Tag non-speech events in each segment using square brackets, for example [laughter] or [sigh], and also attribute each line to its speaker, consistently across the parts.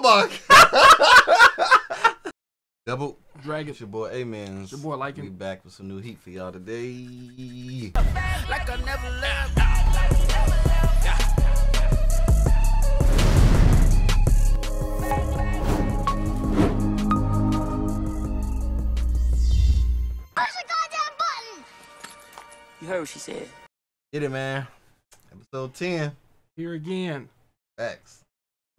Speaker 1: My god. [laughs] Double
Speaker 2: Dragon.
Speaker 1: It's your boy A-Man.
Speaker 2: It's your boy Lycan.
Speaker 1: We back with some new heat for y'all today.
Speaker 3: like I never left.
Speaker 4: Push the goddamn button!
Speaker 3: You heard what she said.
Speaker 1: Get it, man. Episode 10.
Speaker 2: Here again.
Speaker 1: Facts.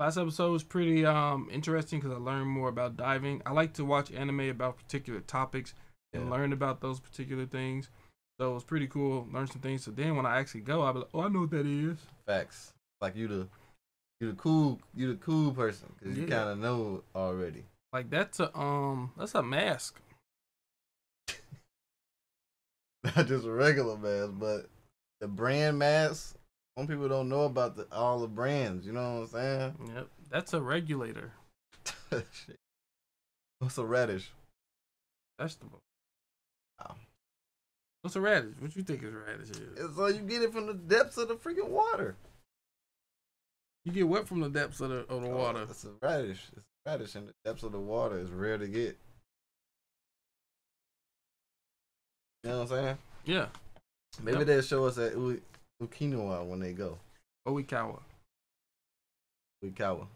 Speaker 2: Last episode was pretty um interesting because I learned more about diving. I like to watch anime about particular topics and
Speaker 1: Yeah.
Speaker 2: learn about those particular things. So it was pretty cool. Learn some things. So then when I actually go, I'll be like, oh, I know what that is.
Speaker 1: Facts. Like you the you the cool you the cool person because you
Speaker 2: Yeah.
Speaker 1: kind of know already.
Speaker 2: Like that's a um that's a mask. [laughs]
Speaker 1: Not just a regular mask, but the brand mask. Some people don't know about the, all the brands. You know what I'm saying?
Speaker 2: Yep, that's a regulator. [laughs]
Speaker 1: What's a radish?
Speaker 2: vegetable.
Speaker 1: Wow.
Speaker 2: What's a radish? What you think is radish is?
Speaker 1: It's so you get it from the depths of the freaking water.
Speaker 2: You get wet from the depths of the of the
Speaker 1: Oh,
Speaker 2: water.
Speaker 1: It's a radish. It's a radish in the depths of the water. It's rare to get. You know what I'm saying?
Speaker 2: Yeah,
Speaker 1: Maybe
Speaker 2: Yep.
Speaker 1: they'll show us that Okinawa when they go.
Speaker 2: Oh, Oikawa.
Speaker 1: Uikawa.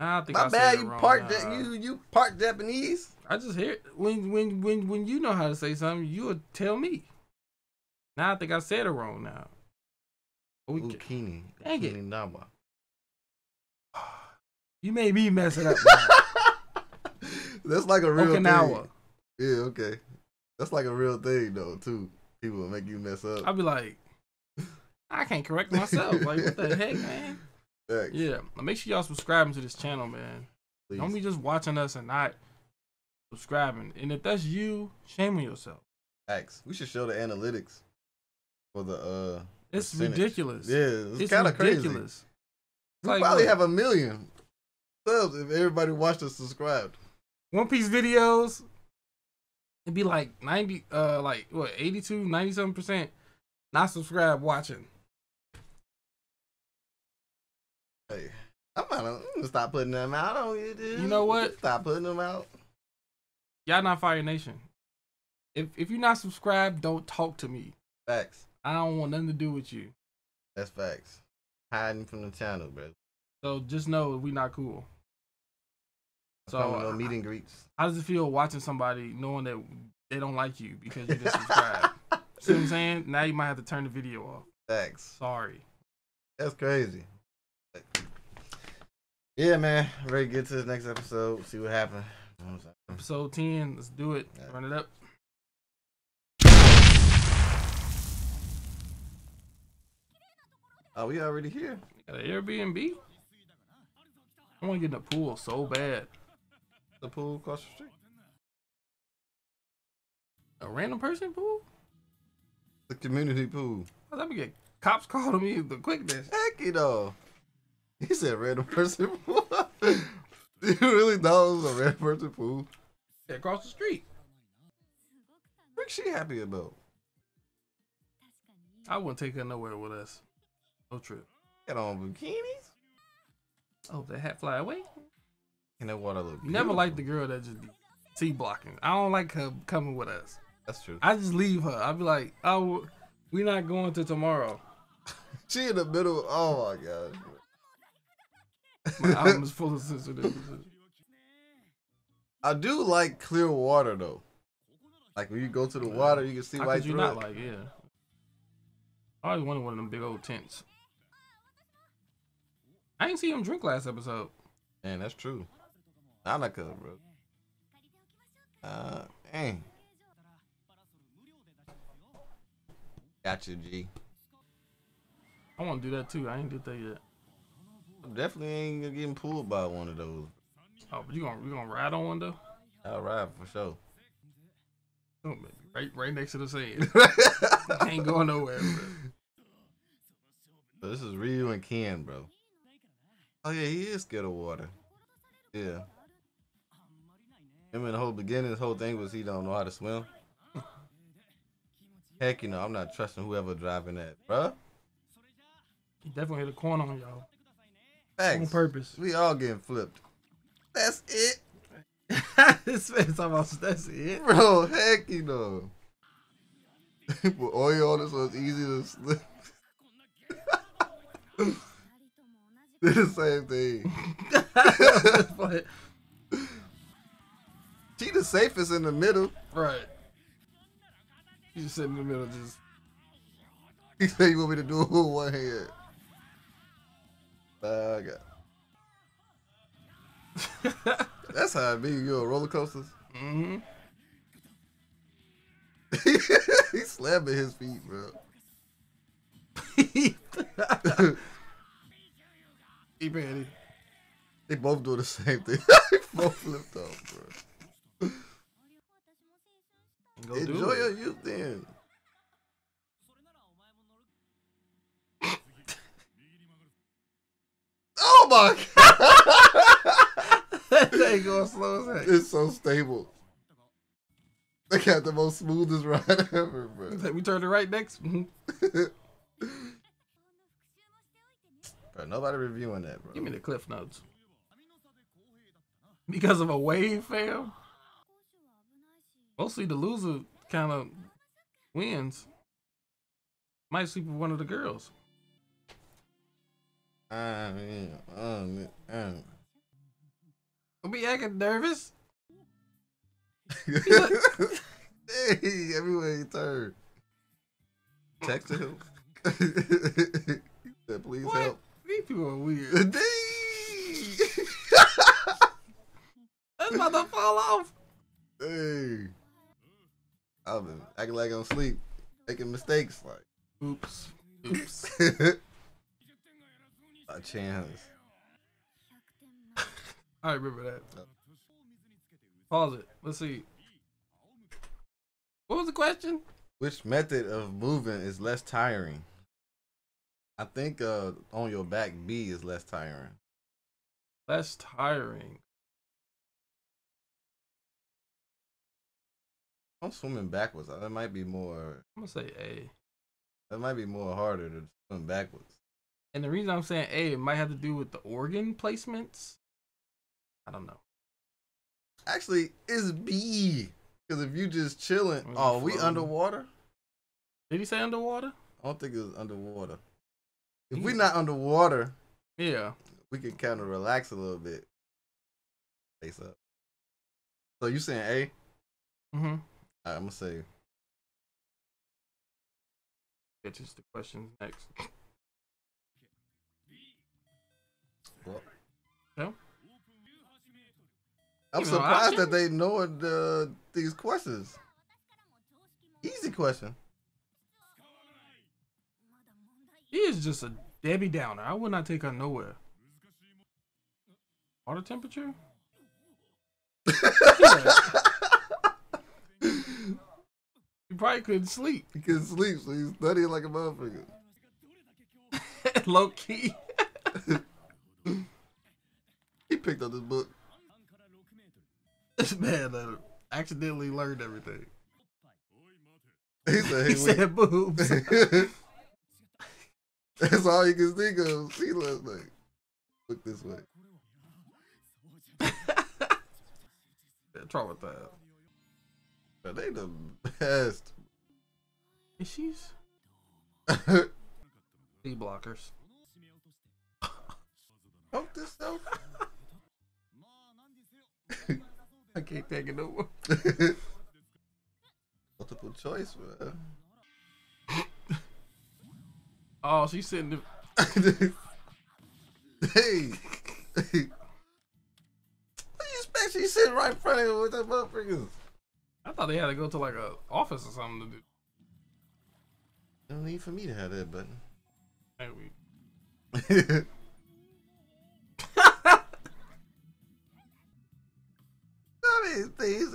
Speaker 2: I think
Speaker 1: My
Speaker 2: I
Speaker 1: bad. You part
Speaker 2: Nah.
Speaker 1: Ja- you you part Japanese.
Speaker 2: I just hear when when when when you know how to say something, you'll tell me. Now I think I said it wrong. Now. Oika-
Speaker 1: Ukini.
Speaker 2: Dang it.
Speaker 1: Okinawa.
Speaker 2: You made me mess it up. [laughs]
Speaker 1: That's like a real
Speaker 2: Okinawa.
Speaker 1: thing. Yeah, okay. That's like a real thing though, too. People will make you mess up.
Speaker 2: I'll be like, I can't correct myself. Like what the heck, man?
Speaker 1: Facts,
Speaker 2: Yeah. Make sure y'all subscribing to this channel, man.
Speaker 1: please.
Speaker 2: Don't be just watching us and not subscribing. And if that's you, shame on yourself.
Speaker 1: Facts. We should show the analytics for the uh
Speaker 2: It's
Speaker 1: percentage.
Speaker 2: ridiculous.
Speaker 1: Yeah, it's, kind of crazy.
Speaker 2: ridiculous.
Speaker 1: We
Speaker 2: Like
Speaker 1: probably
Speaker 2: what?
Speaker 1: have a million subs if everybody watched us subscribed.
Speaker 2: One Piece videos, it'd be like 90, uh, like what, 82, 97 percent not subscribed watching.
Speaker 1: Hey, I'm gonna, I'm gonna stop putting them out on you, dude.
Speaker 2: You know what?
Speaker 1: Stop putting them out.
Speaker 2: Y'all not Fire Nation. If if you're not subscribed, don't talk to me.
Speaker 1: Facts.
Speaker 2: I don't want nothing to do with you.
Speaker 1: That's facts. Hiding from the channel, bro.
Speaker 2: So just know we not cool. So,
Speaker 1: no meet and greets.
Speaker 2: How does it feel watching somebody knowing that they don't like you because you didn't [laughs] subscribe? See what I'm saying? Now you might have to turn the video off.
Speaker 1: Facts.
Speaker 2: Sorry.
Speaker 1: That's crazy. Yeah, man. Ready to get to the next episode. See what happened. You know what I'm saying?
Speaker 2: Episode 10, let's do it.
Speaker 1: Yeah.
Speaker 2: Run it up.
Speaker 1: Oh, we already here.
Speaker 2: Got an Airbnb? I want to get in the pool so bad.
Speaker 1: The pool across the street.
Speaker 2: A random person pool?
Speaker 1: The community pool.
Speaker 2: How's that get cops calling me the quickness?
Speaker 1: Heck you know. [laughs] He said random person pool. [laughs] you really thought it was a random person pool?
Speaker 2: Across the street.
Speaker 1: What she happy about?
Speaker 2: I wouldn't take her nowhere with us. No trip.
Speaker 1: Get on bikinis.
Speaker 2: Oh, that hat fly away?
Speaker 1: And that water look
Speaker 2: You never
Speaker 1: beautiful.
Speaker 2: liked the girl that just be T blocking. I don't like her coming with us.
Speaker 1: That's true.
Speaker 2: I just leave her. I'll be like, oh, we're not going to tomorrow. [laughs]
Speaker 1: She in the middle. Oh my god.
Speaker 2: My album is full of sensitivity.
Speaker 1: I do like clear water though. Like when you go to the water, you can see
Speaker 2: How
Speaker 1: right
Speaker 2: could you
Speaker 1: through
Speaker 2: not
Speaker 1: it.
Speaker 2: like? Yeah. I always wanted one of them big old tents. I didn't see him drink last episode.
Speaker 1: Man, that's true. Nanaka, bro. Uh, dang. Gotcha, G.
Speaker 2: I want to do that too. I ain't did that yet.
Speaker 1: Definitely ain't getting pulled by one of those.
Speaker 2: Oh, but you gonna you gonna ride on one though?
Speaker 1: I'll ride for sure.
Speaker 2: Oh, right right next to the sand. [laughs] [laughs] ain't going nowhere. Bro.
Speaker 1: This is Ryu and Ken, bro. Oh yeah, he is scared of water. Yeah. Him in the whole beginning, his whole thing was he don't know how to swim. [laughs] Heck, you know, I'm not trusting whoever driving that, bruh.
Speaker 2: He definitely hit a corner on y'all on purpose.
Speaker 1: We all getting flipped. That's it, [laughs]
Speaker 2: this man's talking about that's it.
Speaker 1: bro. Heck, you know. [laughs] Put oil on it so it's easy to slip. [laughs] Did the same thing. She the safest in the middle.
Speaker 2: right. You just sit in the middle, just
Speaker 1: He said you want me to do it with one hand. Got. [laughs] That's how it be. You on roller coasters.
Speaker 2: Mm-hmm. [laughs]
Speaker 1: He's slamming his feet, bro.
Speaker 2: He ready.
Speaker 1: They both do the same thing. [laughs] they both flipped off, bro.
Speaker 2: Go
Speaker 1: Enjoy your youth then. oh my god!
Speaker 2: that thing going slow as heck.
Speaker 1: It's so stable. They got the most smoothest ride [laughs] ever, bro.
Speaker 2: We turned it right next. Mhm. [laughs]
Speaker 1: bro nobody reviewing that, bro.
Speaker 2: Give me the cliff notes. Because of a wave fail, mostly the loser kind of wins. Might sleep with one of the girls.
Speaker 1: I mean, um, um.
Speaker 2: Don't be acting nervous. [laughs]
Speaker 1: hey, everywhere you turn. Texted him. he [laughs] said, please
Speaker 2: What?
Speaker 1: help.
Speaker 2: These people are weird. That's about to fall off.
Speaker 1: hey. I've been acting like I'm asleep, making mistakes. Like,
Speaker 2: Oops. [laughs] Oops.
Speaker 1: A chance. [laughs]
Speaker 2: I remember that. Pause it. Let's see. What was the question?
Speaker 1: Which method of moving is less tiring? I think uh, on your back B is less tiring.
Speaker 2: Less tiring.
Speaker 1: I'm swimming backwards. That might be more.
Speaker 2: I'm gonna say A.
Speaker 1: That might be more harder to swim backwards.
Speaker 2: And the reason I'm saying A, it might have to do with the organ placements. I don't know.
Speaker 1: Actually, it's B. Because if you just chilling, oh, we underwater?
Speaker 2: Did he say underwater?
Speaker 1: I don't think it was underwater. If
Speaker 2: He-
Speaker 1: we not underwater,
Speaker 2: Yeah.
Speaker 1: we can kind of relax a little bit. Face up. So you saying A?
Speaker 2: Mm-hmm.
Speaker 1: Alright, I'm gonna say
Speaker 2: Get to the questions next. No?
Speaker 1: I'm surprised that they know the these questions. Easy question.
Speaker 2: He is just a Debbie Downer. I would not take her nowhere. Water temperature? [laughs] You probably couldn't sleep.
Speaker 1: He couldn't sleep, so he's studying like a motherfucker. [laughs]
Speaker 2: Low key. [laughs]
Speaker 1: He picked up this book.
Speaker 2: This man uh, accidentally learned everything.
Speaker 1: He said,
Speaker 2: He
Speaker 1: hey,
Speaker 2: said boobs. [laughs]
Speaker 1: That's all you can think of. See last night. Look this way. [laughs]
Speaker 2: Yeah, that.
Speaker 1: Bro, they the best.
Speaker 2: And she's D blockers.
Speaker 1: Help this out. [laughs]
Speaker 2: I can't take it no more. [laughs]
Speaker 1: Multiple choice, man. [laughs]
Speaker 2: Oh, she's sitting. The, [laughs]
Speaker 1: hey. what do you expect? She's sitting right in front of you with that motherfuckers.
Speaker 2: I thought they had to go to like a office or something to do.
Speaker 1: No need for me to have that button.
Speaker 2: Maybe.
Speaker 1: I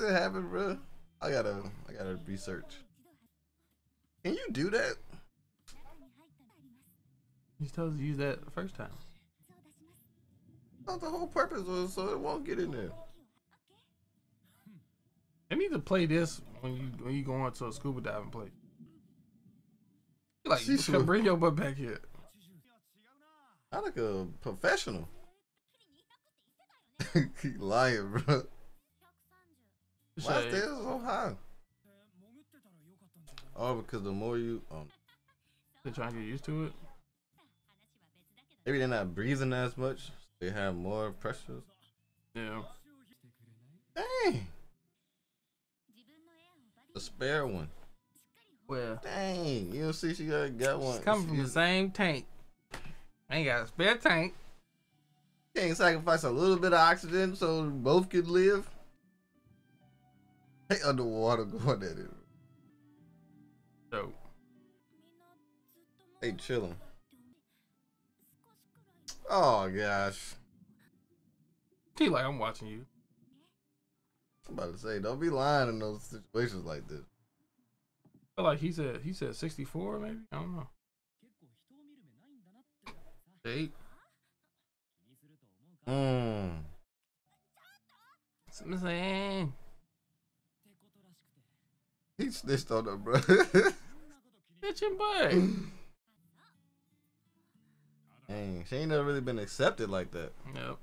Speaker 1: that happen, bro. I gotta, I gotta research. Can you do that?
Speaker 2: He's told you to use that the first time.
Speaker 1: I thought the whole purpose was so it won't get in there.
Speaker 2: They need to play this when you when you go into a scuba diving place. Like, you
Speaker 1: should.
Speaker 2: bring your butt back here.
Speaker 1: I like a professional. [laughs] Keep lying, bro. Why is this so high? Oh, because the more you, um,
Speaker 2: They're trying to get used to it.
Speaker 1: maybe they're not breathing as much. They have more pressure.
Speaker 2: Yeah.
Speaker 1: Dang, the spare one.
Speaker 2: Well,
Speaker 1: Dang, you don't see she got, got one.
Speaker 2: it's coming from the same tank. Ain't got a spare tank.
Speaker 1: can't sacrifice a little bit of oxygen so both could live. They underwater going at it.
Speaker 2: So
Speaker 1: They chilling. Oh gosh,
Speaker 2: he like I'm watching you.
Speaker 1: I'm about to say, don't be lying in those situations like this.
Speaker 2: feel like he said he said 64 maybe. I don't know. Eight.
Speaker 1: Hmm.
Speaker 2: I'm saying.
Speaker 1: He snitched on her, bro. [laughs]
Speaker 2: Bitch and butt.
Speaker 1: Dang, she ain't never really been accepted like that.
Speaker 2: Yep.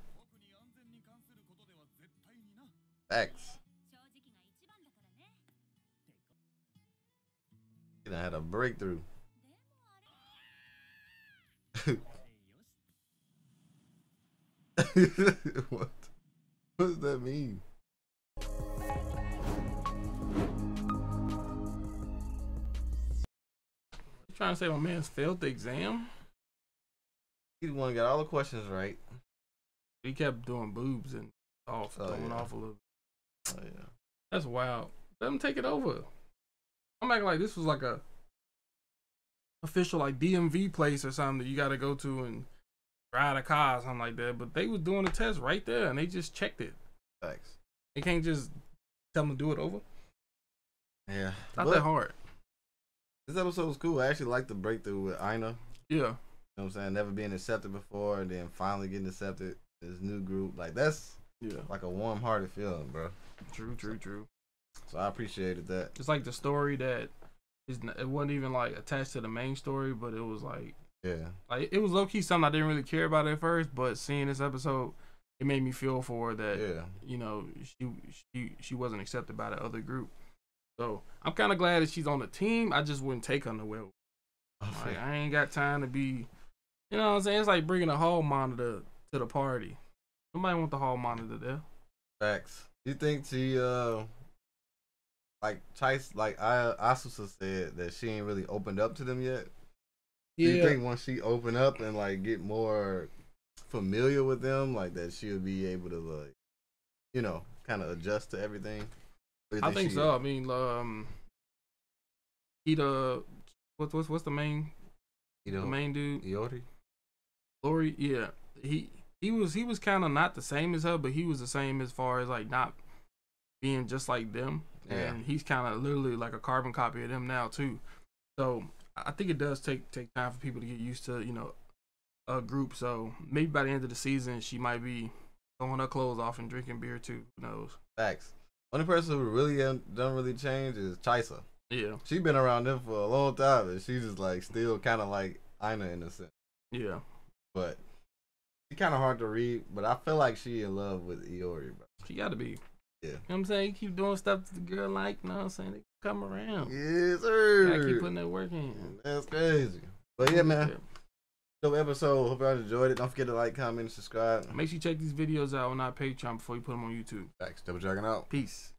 Speaker 1: Facts. He done had a breakthrough. [laughs] what? What does that mean?
Speaker 2: You trying to say my man's failed the exam?
Speaker 1: He the one got all the questions right.
Speaker 2: He kept doing boobs and off,
Speaker 1: Oh,
Speaker 2: throwing
Speaker 1: yeah.
Speaker 2: off a little.
Speaker 1: Oh yeah.
Speaker 2: That's wild. Let him take it over. I'm acting like this was like a official like DMV place or something that you got to go to and ride a car or something like that. But they was doing the test right there and they just checked it.
Speaker 1: Thanks.
Speaker 2: They can't just tell them to do it over.
Speaker 1: Yeah.
Speaker 2: Not
Speaker 1: But
Speaker 2: that hard.
Speaker 1: This episode was cool. I actually liked the breakthrough with Ina.
Speaker 2: Yeah.
Speaker 1: You know what I'm saying? Never being accepted before and then finally getting accepted. This new group. Like that's
Speaker 2: Yeah.
Speaker 1: like a warm hearted feeling, bro.
Speaker 2: True. True. True.
Speaker 1: So I appreciated that.
Speaker 2: It's like the story that is. n- It wasn't even like attached to the main story, but it was like
Speaker 1: Yeah.
Speaker 2: like it was low key something I didn't really care about at first. But seeing this episode, it made me feel for her that
Speaker 1: Yeah.
Speaker 2: you know she she she wasn't accepted by the other group. So I'm kind of glad that she's on the team. I just wouldn't take her nowhere. Like I ain't got time to be, you know what I'm saying? It's like bringing a hall monitor to the party. Somebody want the hall monitor there.
Speaker 1: Facts. You think she uh like Chase like I Azusa said that she ain't really opened up to them yet? Do you think once she open up and like get more familiar with them, like that she'll be able to like you know, kind of adjust to everything?
Speaker 2: I think
Speaker 1: she-
Speaker 2: so. I mean, um, he the what's what's what's the main
Speaker 1: You know, the
Speaker 2: main dude?
Speaker 1: Iori?
Speaker 2: Lori, yeah, he he was he was kind of not the same as her, but he was the same as far as like not being just like them.
Speaker 1: Yeah.
Speaker 2: And he's kind of literally like a carbon copy of them now too. So I think it does take take time for people to get used to you know a group. So maybe by the end of the season, she might be throwing her clothes off and drinking beer too. Who knows?
Speaker 1: Facts. Only person who really don't really change is Chisa.
Speaker 2: Yeah,
Speaker 1: She been around them for a long time, and she's just like still kind of like Ina in a sense.
Speaker 2: yeah.
Speaker 1: But it's kind of hard to read. But I feel like she in love with Iori, bro.
Speaker 2: She got to be.
Speaker 1: Yeah.
Speaker 2: You know what I'm saying? You keep doing stuff that the girl like, you know what I'm saying? They come around.
Speaker 1: Yes,
Speaker 2: Gotta
Speaker 1: sir.
Speaker 2: keep putting that work in.
Speaker 1: That's crazy. But yeah, man. Dope episode. Hope y'all enjoyed it. Don't forget to like, comment, and subscribe.
Speaker 2: Make sure you check these videos out on our Patreon before you put them on YouTube.
Speaker 1: Thanks. Double Dragon out.
Speaker 2: Peace.